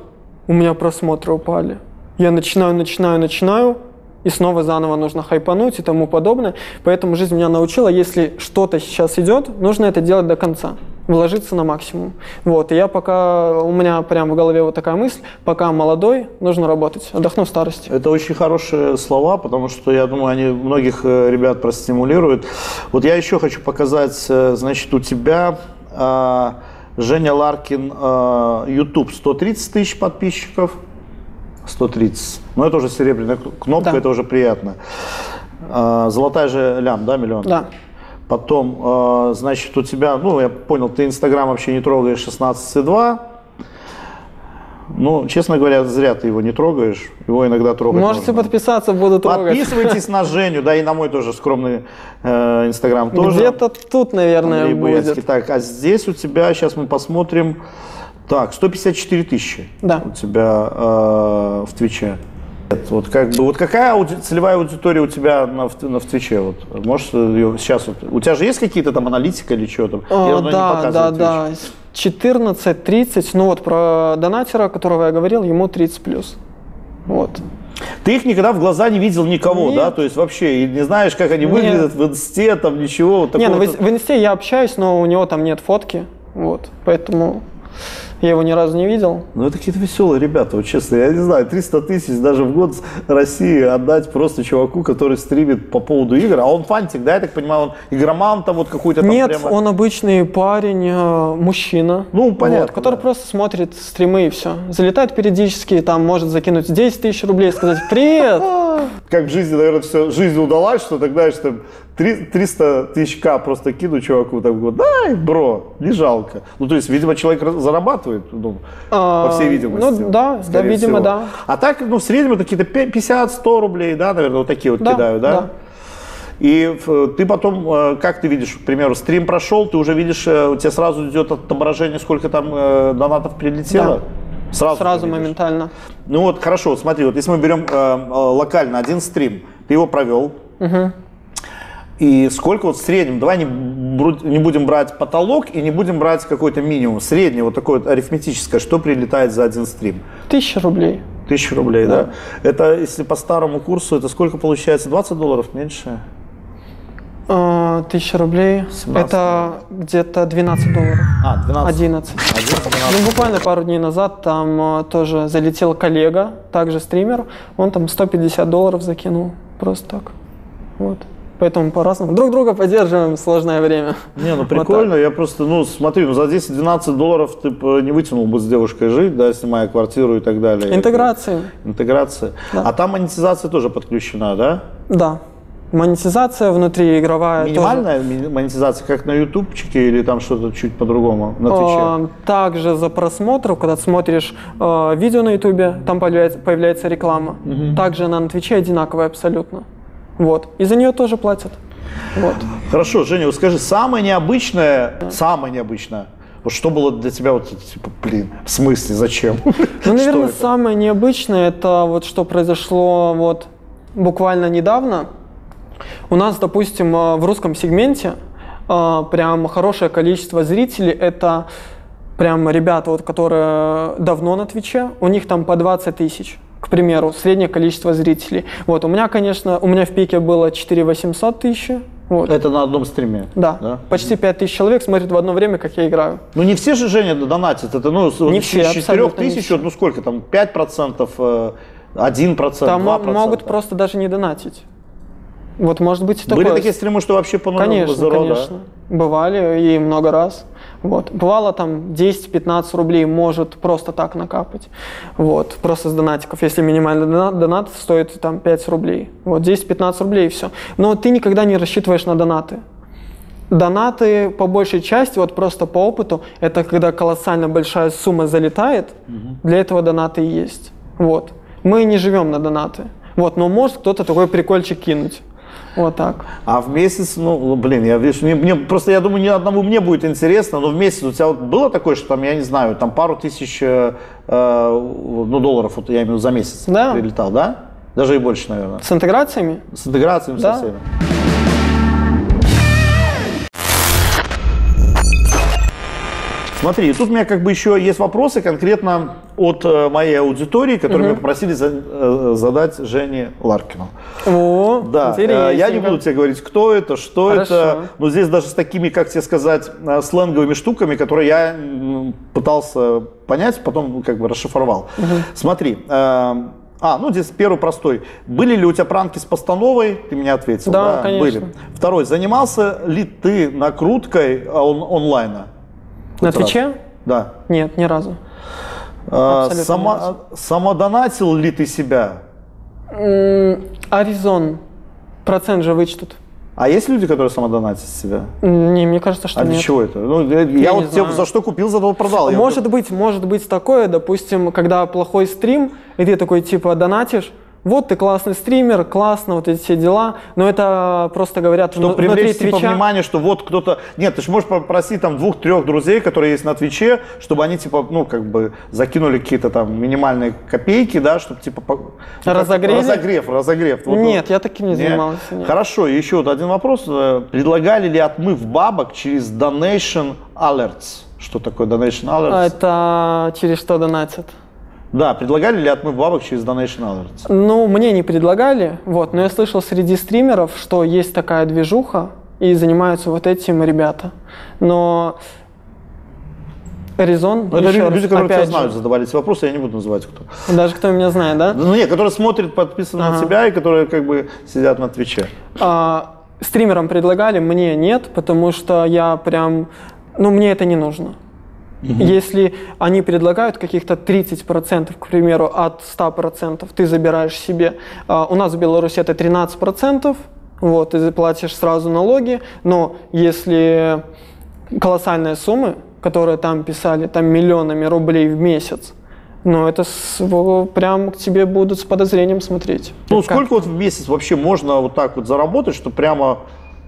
у меня просмотры упали. Я начинаю, начинаю, начинаю, и снова заново нужно хайпануть и тому подобное. Поэтому жизнь меня научила, если что-то сейчас идет, нужно это делать до конца, вложиться на максимум. Вот, и я пока, у меня прям в голове вот такая мысль, пока молодой, нужно работать, отдохну в старости. Это очень хорошие слова, потому что, я думаю, они многих э, ребят простимулируют. Вот я еще хочу показать, э, значит, у тебя э, Женя Ларкин, э, YouTube, 130 тысяч подписчиков. 130. Ну, это уже серебряная кнопка, Да. это уже приятно. Э, Золотая же лям, да, миллион? Да. Потом, э, значит, у тебя, ну, я понял, ты Инстаграм вообще не трогаешь 16,2. Ну, честно говоря, зря ты его не трогаешь. Его иногда трогать Можете нужно. подписаться, буду трогать. Подписывайтесь на Женю, да, и на мой тоже скромный э, Инстаграм тоже. Где-то тут, наверное, Андрей будет. Так, а здесь у тебя, сейчас мы посмотрим, так, 154 тысячи Да. у тебя э, в Твиче. Нет, Вот как бы, вот какая ауди- целевая аудитория у тебя на, на в Твиче? Вот, можешь ее сейчас вот, у тебя же есть какие-то там аналитика или что там? О, не да, да, показывает да. 14-30, ну вот про донатера, которого я говорил, ему 30 плюс. Вот. Twitch? Ты их никогда в глаза не видел никого, Нет. да? То есть вообще и не знаешь, как они Нет. выглядят в инсте, там ничего. Вот Не, ну в инсте я общаюсь, но у него там нет фотки, вот, поэтому я его ни разу не видел. Ну, это какие-то веселые ребята, вот честно. Я не знаю, 300 тысяч даже в год России отдать просто чуваку, который стримит по поводу игр. А он фантик, да, я так понимаю, он игроман там вот какой-то там нет, прямо... он обычный парень, э, мужчина. Ну, понятно, вот, который да. просто смотрит стримы и все. Залетает периодически, там может закинуть 10 тысяч рублей и сказать «Привет!» Как в жизни, наверное, все, жизнь удалась, что тогда, что 300 тысяч к просто кину чуваку, там, говорю, дай, бро, не жалко. Ну, то есть, видимо, человек зарабатывает, ну, А, по всей видимости. ну, да, да, видимо, всего. да. А так, ну, в среднем это какие-то 50-100 рублей, да, наверное, вот такие вот Да, кидают, да? да. И ты потом, э, как ты видишь, к примеру, стрим прошел, ты уже видишь, э, у тебя сразу идет отображение, сколько там э, донатов прилетело? Да. Сразу, Сразу моментально. Ну вот, хорошо, смотри, вот если мы берем э, локально один стрим, ты его провел, И сколько вот в среднем, давай не, не будем брать потолок и не будем брать какой-то минимум, средний, вот такое вот арифметическое, что прилетает за один стрим? Тысяча рублей. Тысячу рублей, да. Это, если по старому курсу, это сколько получается? 20 долларов меньше? А, Тысяча рублей. 17 Это где-то 12 долларов. А, 12. 11. 11, 12. Ну, буквально пару дней назад там а, тоже залетел коллега, также стример. Он там 150 долларов закинул. Просто так. Вот. Поэтому по-разному. Друг друга поддерживаем в сложное время. Не, ну Вот прикольно, я просто, ну смотри, ну за 10-12 долларов ты бы не вытянул бы с девушкой жить, да, снимая квартиру и так далее. Интеграции. Интеграция. Да. А там монетизация тоже подключена, да? Да. Монетизация внутри игровая тоже. Минимальная ми- монетизация, как на ютубчике или там что-то чуть по-другому на Твиче? А, Также за просмотр, когда ты смотришь э, видео на ютубе, там появляется, появляется реклама. Также она на твиче одинаковая абсолютно. Вот. И за нее тоже платят. Вот. Хорошо, Женя, вот скажи, самое необычное, самое необычное, вот что было для тебя, вот, типа, блин, в смысле, зачем? Ну, наверное, самое необычное, это вот что произошло вот буквально недавно. У нас, допустим, э, в русском сегменте э, прям хорошее количество зрителей. Это прям ребята, вот, которые давно на Твиче, у них там по 20 тысяч, к примеру, среднее количество зрителей. Вот, у меня, конечно, у меня в пике было 4 800 тысяч. Вот. Это на одном стриме? Да. почти 5 тысяч человек смотрят в одно время, как я играю. Ну не все же, Женя, донатят. Это, ну, Не все, 4 абсолютно не тысяч, ну сколько там, 5%, э, 1%, Там мо- 2%? могут просто даже не донатить. Вот может быть и Были такое. такие стримы, что вообще по Конечно, зеро, да? конечно. Бывали и много раз. Вот. Бывало там 10-15 рублей может просто так накапать. Вот. Просто с донатиков. Если минимальный донат, донат стоит там 5 рублей. Вот 10-15 рублей и все. Но ты никогда не рассчитываешь на донаты. Донаты по большей части, вот просто по опыту, это когда колоссально большая сумма залетает, для этого донаты и есть. Вот. Мы не живем на донаты. Вот, но может кто-то такой прикольчик кинуть. Вот так. А в месяц, ну, блин, я вижу, мне, мне просто, я думаю, ни одному мне будет интересно, но в месяц у тебя вот было такое, что там, я не знаю, там пару тысяч, э, э, ну, долларов, вот я имею в виду за месяц Да. прилетал, да? Даже и больше, наверное. С интеграциями? С интеграциями Да. со всеми. Смотри, тут у меня как бы еще есть вопросы конкретно от э, моей аудитории, которые меня попросили за- э, задать Жене Ларкину. О, Да, э, я не буду тебе говорить, кто это, что Хорошо. это. Но здесь даже с такими, как тебе сказать, сленговыми штуками, которые я пытался понять, потом ну, как бы расшифровал. Смотри. э, а, ну здесь первый простой. Были ли у тебя пранки с постановой? Ты меня ответил. Да, конечно. Были. Второй. Занимался ли ты накруткой он- онлайна? На раз? Твиче? Да. Нет, ни разу. А, ни сама, разу. самодонатил ли ты себя? Аризон. Процент же вычтут. А есть люди, которые самодонатят себя? Не, мне кажется, что А для нет. чего это? Ну, я не вот тебе за что купил, за то продал. Я Может быть, может быть такое, допустим, когда плохой стрим, и ты такой типа донатишь, вот ты классный стример, классно, вот эти все дела, но это просто говорят внутри привлечь типа, Твича. внимание, что вот кто-то... Нет, ты же можешь попросить там двух-трех друзей, которые есть на Твиче, чтобы они типа, ну, как бы закинули какие-то там минимальные копейки, да, чтобы типа... ну, Разогрели? Разогрев, разогрев. Вот, Нет, вот. я таким не занимался. нет. Хорошо, еще вот один вопрос. Э, Предлагали ли отмыв бабок через Donation Alerts? Что такое Donation Alerts? Это через что донатят? Да, предлагали ли отмыв бабок через Donation Alerts? Ну, мне не предлагали, вот, но я слышал среди стримеров, что есть такая движуха, и занимаются вот этим ребята. Но Резон, Ну, это еще люди, раз, которые тебя же, знают, задавали эти вопросы, я не буду называть кто. даже кто меня знает, да? Ну, нет, которые смотрят, подписаны на Ага. тебя и которые как бы сидят на Твиче. А, стримерам предлагали, мне нет, потому что я прям, ну, мне это не нужно. Если они предлагают каких-то 30%, к примеру, от 100%, ты забираешь себе. А, у нас в Беларуси это 13%, вот, ты платишь сразу налоги, но если колоссальные суммы, которые там писали, там миллионами рублей в месяц, ну, это с- в- прям к тебе будут с подозрением смотреть. Ну, Как? сколько вот в месяц вообще можно вот так вот заработать, что прямо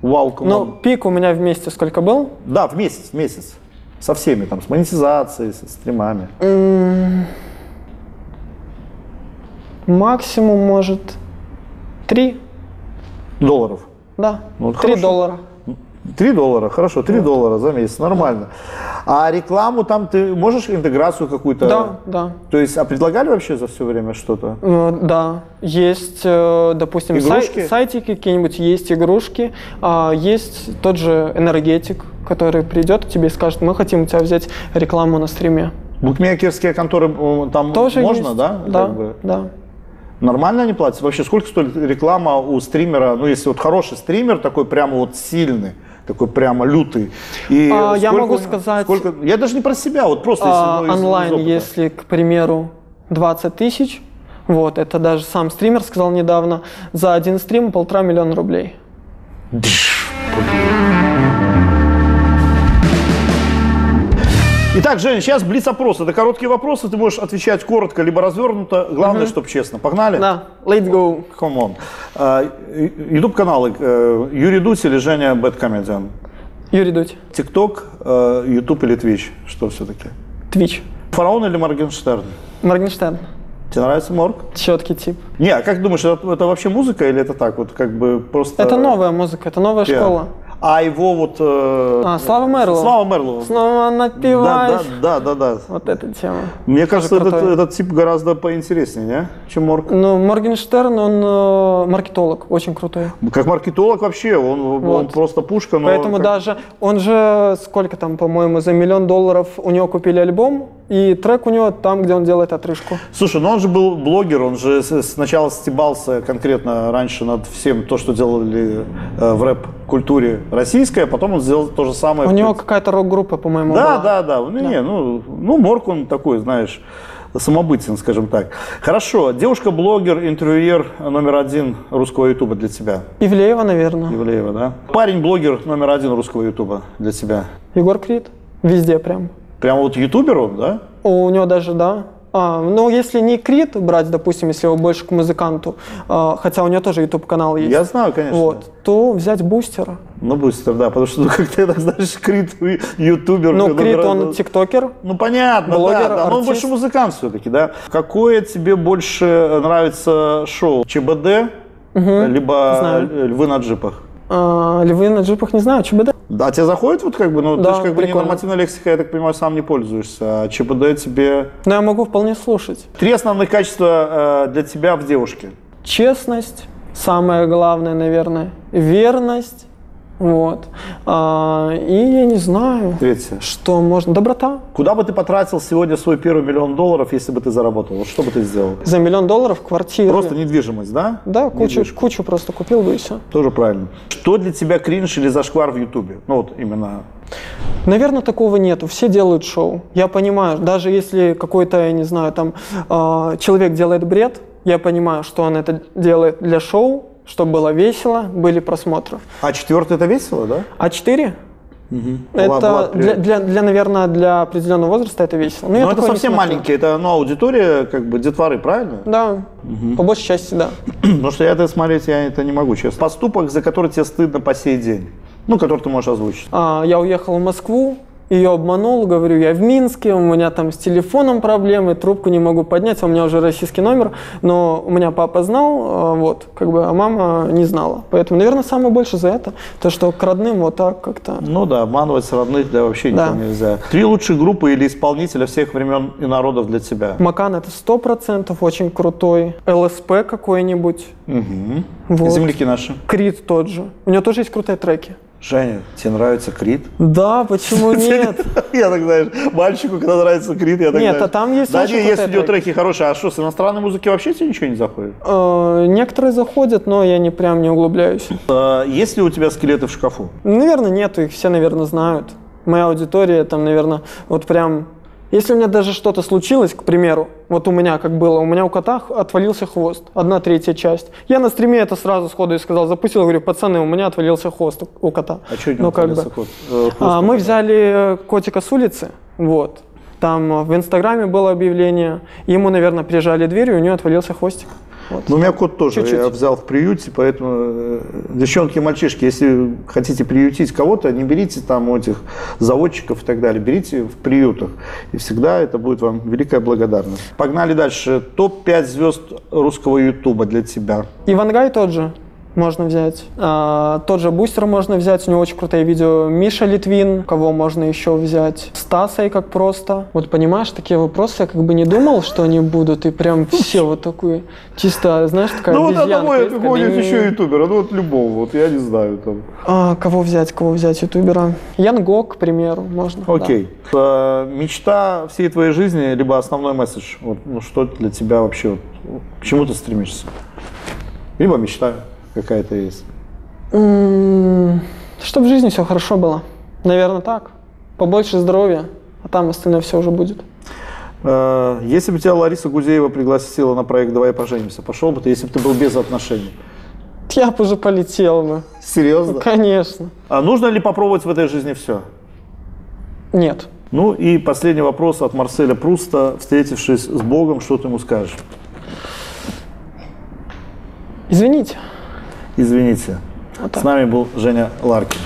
вау, Ну, пик у меня вместе сколько был? Да, в месяц, в месяц. Со всеми, там, с монетизацией, со стримами. Максимум, может, три. Долларов. Да. Ну, вот 3 хорошо. доллара. 3 доллара, хорошо, 3 доллара за месяц, нормально. А рекламу там ты можешь интеграцию какую-то? Да, да. То есть, а предлагали вообще за все время что-то? Э, Да, есть, э, допустим, сай- Игрушки? сайтики какие-нибудь, есть игрушки, а есть тот же энергетик, который придет к тебе и скажет, мы хотим у тебя взять рекламу на стриме. Букмекерские конторы э, там Тоже можно, есть. да? Да, Как бы? да. Нормально они платят? Вообще, сколько стоит реклама у стримера? Ну, если вот хороший стример, такой прямо вот сильный, такой прямо лютый. И А, я сколько могу у него- сказать- сколько- я даже не про себя, вот просто А, если, ну, из- из онлайн, опыта. если, к примеру, 20 тысяч, вот, это даже сам стример сказал недавно, за один стрим полтора миллиона рублей. Итак, Женя, сейчас блиц-опрос. Это короткие вопросы, ты можешь отвечать коротко, либо развернуто. Главное, чтобы честно. Погнали? Да, let's go. Come on. А, Ютуб каналы э, Юрий Дудь или Женя Бэткомедиан? Юрий Дудь, ТикТок, э, Ютуб или Твич? Что все-таки? Twitch, Фараон или Моргенштерн? Моргенштерн, Тебе нравится Морг? четкий тип. Не, а как думаешь, это, это вообще музыка или это так вот как бы просто... Это новая музыка, это новая пиар? школа. А его вот... э, А, Слава Мерлоу. Слава Мерлоу. Снова Да, да, напиваешь. да, да, да. Вот эта тема. Мне кажется, этот, этот тип гораздо поинтереснее, не? чем Морг. Ну, Моргенштерн, он э, маркетолог, очень крутой. Как маркетолог вообще, он, он Вот. просто пушка. Но Поэтому как- даже, он же, сколько там, по-моему, за миллион долларов у него купили альбом, и трек у него там, где он делает отрыжку. Слушай, ну он же был блогер, он же сначала стебался конкретно раньше над всем то, что делали э, в рэп-культуре российской, а потом он сделал то же самое. У него какая-то рок-группа, по-моему, Да, была. да, да. Ну, не, ну, ну, Морг он такой, знаешь, самобытен, скажем так. Хорошо. Девушка-блогер, интервьюер номер один русского ютуба для тебя. Ивлеева, наверное. Ивлеева, да? Парень-блогер номер один русского ютуба для тебя. Егор Крид. Везде прям. Прямо вот ютубер он, да? У него даже, да. А, ну, если не Крид брать, допустим, если его больше к музыканту, а, хотя у него тоже YouTube-канал есть. Я знаю, конечно. Вот, то взять бустера. Ну, бустер, да, потому что, ну, как ты так знаешь, Крит, ютубер. Ну, гораздо- он тиктокер. Ну, понятно, блогер, да, да, но он больше музыкант все-таки, да. Какое тебе больше нравится шоу? ЧБД, либо знаю. Львы на джипах? А, львы на джипах, не знаю, ЧБД. Да, тебе заходит вот как бы, ну, ты Да, же как бы не прикольно. нормативной лексикой, я так понимаю, сам не пользуешься, а ЧБД тебе... Но я могу вполне слушать. Три основных качества э, для тебя в девушке. Честность, самое главное, наверное, верность, вот. А, и я не знаю, Третье. что можно. Доброта. Куда бы ты потратил сегодня свой первый миллион долларов, если бы ты заработал? Вот что бы ты сделал? За миллион долларов квартиру. Просто недвижимость, да? Да, кучу, Недвижку. кучу просто купил бы и все. Тоже правильно. Что для тебя кринж или зашквар в Ютубе? Ну вот именно. Наверное, такого нету. Все делают шоу. Я понимаю, даже если какой-то, я не знаю, там э, человек делает бред, я понимаю, что он это делает для шоу, чтобы было весело, были просмотры. А четвертый это весело, да? А 4 Влад, это Влад, для, привет. для, для, наверное, для определенного возраста это весело. Но Ну это такое не совсем смотрю. маленький, это ну, аудитория как бы детворы, правильно? Да, по большей части, да. Потому что я это смотреть я это не могу, честно. Поступок, за который тебе стыдно по сей день. Ну, который ты можешь озвучить. А, я уехал в Москву, ее обманул, говорю, я в Минске, у меня там с телефоном проблемы, трубку не могу поднять, а у меня уже российский номер, но у меня папа знал, а, вот, как бы, а мама не знала. Поэтому, наверное, самое больше за это, то, что к родным вот так как-то. Ну да, обманывать родных да, вообще Да. нельзя. Три лучшие группы или исполнителя всех времен и народов для тебя. Макан это сто процентов очень крутой. ЛСП какой-нибудь. Вот. Земляки наши. Крит тот же. У него тоже есть крутые треки. Женя, тебе нравится Крит? Да, почему нет? Я так, знаешь, мальчику, когда нравится Крит, я так, Нет, знаешь, а там есть Да очень есть треки хорошие. А что, с иностранной музыки вообще тебе ничего не заходит? Э, Некоторые заходят, но я не прям не углубляюсь. А, Есть ли у тебя скелеты в шкафу? Наверное, нету, их все, наверное, знают. Моя аудитория там, наверное, вот прям... Если у меня даже что-то случилось, к примеру, вот у меня как было, у меня у кота отвалился хвост, одна третья часть. Я на стриме это сразу сходу и сказал, запустил, говорю, пацаны, у меня отвалился хвост у- кота. А что у него Ну, как бы. кот? Э, хвост А, мы взяли э, котика с улицы, вот. Там э, в Инстаграме было объявление, ему, наверное, прижали дверь, и у него отвалился хвостик. Вот. Ну, у меня кот тоже, Чуть-чуть. я взял в приюте, поэтому, э, девчонки и мальчишки, если хотите приютить кого-то, не берите там у этих заводчиков и так далее, берите в приютах, и всегда это будет вам великая благодарность. Погнали дальше. Топ-5 звезд русского ютуба для тебя. Ивангай тот же, можно взять. А, тот же Бустер можно взять, у него очень крутые видео. Миша Литвин, кого можно еще взять? Стасой как просто. Вот понимаешь, такие вопросы я как бы не думал, что они будут, и прям все вот такое, чисто, знаешь, такая Ну вот одного есть, какого-нибудь еще ютубера, ну вот любого, вот я не знаю там. А, кого взять, кого взять ютубера? Ян Гог, к примеру, можно. да. Окей. Э, Мечта всей твоей жизни, либо основной месседж, вот, ну что для тебя вообще, вот, к чему ты стремишься? Либо мечта какая-то есть. Чтобы в жизни все хорошо было. Наверное, так. Побольше здоровья, а там остальное все уже будет. Э, Если бы тебя Лариса Гузеева пригласила на проект «Давай поженимся», пошел бы ты, если бы ты был без отношений? Я бы уже полетел бы. Серьезно? Конечно. А нужно ли попробовать в этой жизни все? Нет. Ну и последний вопрос от Марселя Пруста. Встретившись с Богом, что ты ему скажешь? Извините. Извините. Вот С нами был Женя Ларкин.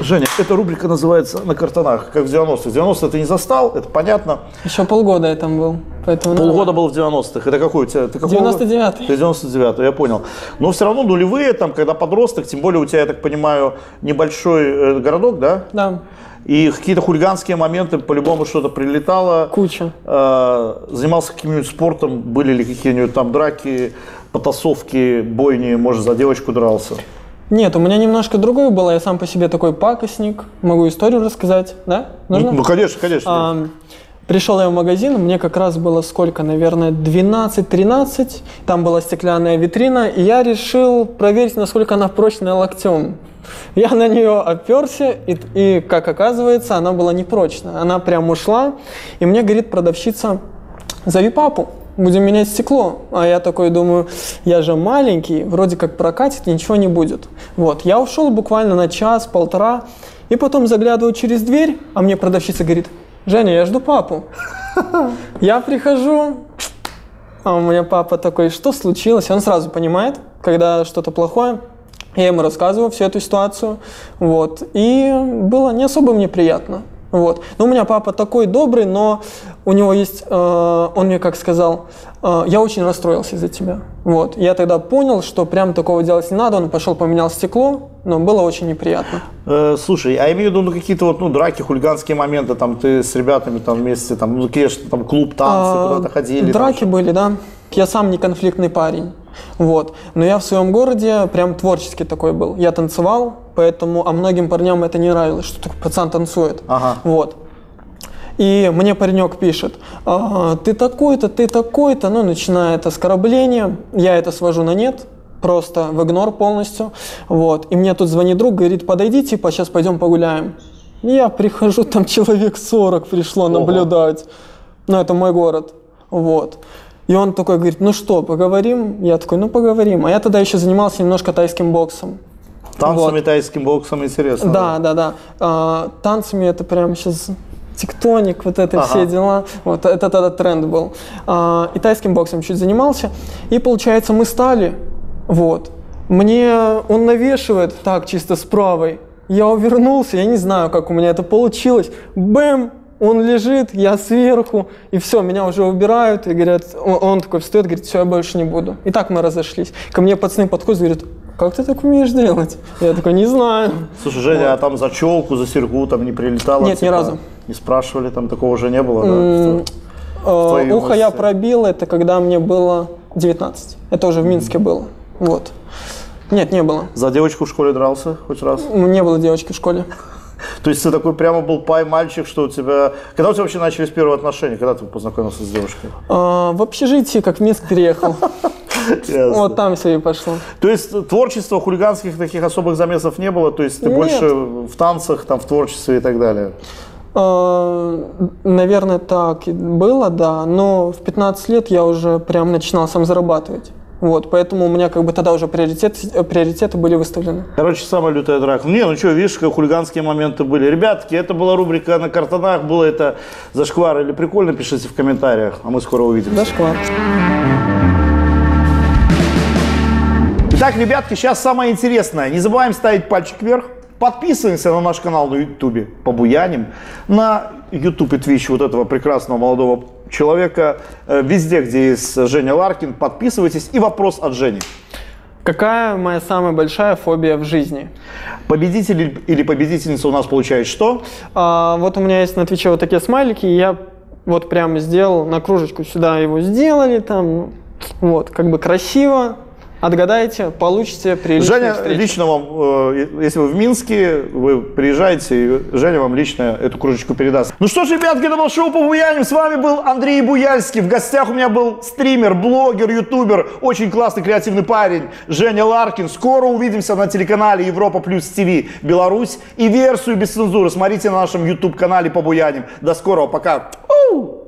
Женя, эта рубрика называется «На картонах», как в 90-х. 90-е ты не застал, это понятно. Еще полгода я там был. Поэтому Полгода нормально. был в 90-х. Это какой у тебя? Ты какого года? 99-й. Ты 99-й, я понял. Но все равно нулевые, там, когда подросток, тем более у тебя, я так понимаю, небольшой э, городок, да? Да, И какие-то хулиганские моменты, по-любому что-то прилетало. куча. Э, занимался каким-нибудь спортом, были ли какие-нибудь там драки, потасовки, бойни, может, за девочку дрался? Нет, у меня немножко другое было. Я сам по себе такой пакостник. Могу историю рассказать, да? Нужно? Ну, конечно, конечно. А, пришел я в магазин, мне как раз было сколько, наверное, 12-13. Там была стеклянная витрина, и я решил проверить, насколько она прочная локтем. Я на нее оперся, и, и, как оказывается, она была непрочная. Она прям ушла, и мне говорит продавщица, зови папу, будем менять стекло. А я такой думаю, я же маленький, вроде как прокатит, ничего не будет. Вот, я ушел буквально на час, полтора, и потом заглядываю через дверь, а мне продавщица говорит, Женя, я жду папу. Я прихожу, а у меня папа такой, что случилось? Он сразу понимает, когда что-то плохое. Я ему рассказываю всю эту ситуацию. Вот. И было не особо мне приятно. Вот. Но у меня папа такой добрый, но у него есть, э, он мне как сказал, э, я очень расстроился из-за тебя. Вот. Я тогда понял, что прям такого делать не надо. Он пошел поменял стекло, но было очень неприятно. Э, слушай, а имею в виду ну, какие-то вот, ну, драки, хулиганские моменты, там ты с ребятами там вместе, там, ну, конечно, там клуб, танцы, А, куда-то ходили. там, Драки были, да. Я сам не конфликтный парень. Вот. Но я в своем городе прям творческий такой был. Я танцевал, поэтому, а многим парням это не нравилось, что такой пацан танцует. Ага. Вот. И мне паренек пишет, «А, ты такой-то, ты такой-то, ну, начинает оскорбление, я это свожу на нет, просто в игнор полностью, вот. И мне тут звонит друг, говорит, подойди, типа, сейчас пойдем погуляем. Я прихожу, там человек 40 пришло наблюдать. Ну, это мой город, вот. И он такой говорит, ну что, поговорим? Я такой, ну поговорим. А я тогда еще занимался немножко тайским боксом. Танцами, Вот. тайским боксом, интересно. Да, да, да. А, танцами это прям сейчас тектоник, вот это Ага. все дела. Вот это тогда тренд был. А, и тайским боксом чуть занимался. И получается, мы стали. Вот. Мне он навешивает так чисто с правой. Я увернулся, я не знаю, как у меня это получилось. Бэм! Он лежит, я сверху, и все, меня уже убирают, и говорят, он, он такой встает, говорит, все, я больше не буду. И так мы разошлись. Ко мне пацаны подходят, говорят, как ты так умеешь делать? Я такой, не знаю. Слушай, Женя, а там за челку, за серьгу там не прилетало? Нет, ни типа, разу. Не спрашивали, там такого уже не было, да? М, Что- Э, Ухо я пробил, это когда мне было 19. Это уже в Минске было. Вот. Нет, не было. За девочку в школе дрался хоть раз? Не было девочки в школе. То есть ты такой прямо был пай-мальчик, что у тебя... Когда у тебя вообще начались первые отношения? Когда ты познакомился с девушкой? А, в общежитии, как в Минск переехал. Вот там все и пошло. То есть творчества, хулиганских таких особых замесов не было? То есть ты больше в танцах, там, в творчестве и так далее? А, Наверное, так было, да. Но в 15 лет я уже прям начинал сам зарабатывать. Вот, поэтому у меня как бы тогда уже приоритет, приоритеты были выставлены. Короче, самая лютая драка. Не, ну что, видишь, как хулиганские моменты были. Ребятки, это была рубрика «На картонах». Было это зашквар или прикольно? Пишите в комментариях, а мы скоро увидимся. Зашквар. Итак, ребятки, сейчас самое интересное. Не забываем ставить пальчик вверх. Подписываемся на наш канал на ютубе Побуяним, на ютуб и твич вот этого прекрасного молодого человека, э, везде, где есть Женя Ларкин, подписывайтесь. И вопрос от Жени. Какая моя самая большая фобия в жизни? Победитель или победительница у нас получает что? А, вот у меня есть на Твиче вот такие смайлики, и я вот прям сделал на кружечку сюда его сделали, там, вот, как бы красиво. Отгадайте, получите приличную Женя встречу. лично вам, э, если вы в Минске, вы приезжаете, и Женя вам лично эту кружечку передаст. Ну что ж, ребятки, это было шоу по Буяним. С вами был Андрей Буяльский. В гостях у меня был стример, блогер, ютубер, очень классный, креативный парень Женя Ларкин. Скоро увидимся на телеканале Европа Плюс ТВ Беларусь и версию без цензуры. Смотрите на нашем YouTube канале по Буяним. До скорого, пока. У!